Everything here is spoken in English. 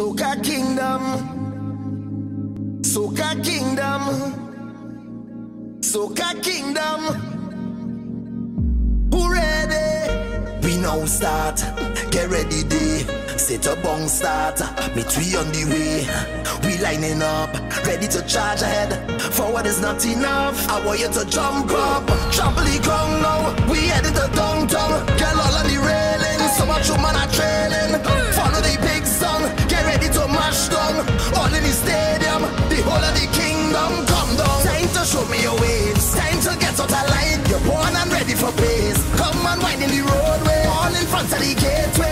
Soca Kingdom. Soca Kingdom. Soca Kingdom. Who ready? We now start. Get ready, day. Set a bong start. Meet we on the way. We lining up. Ready to charge ahead. Forward is not enough. I want you to jump up. Trampoline. get 20.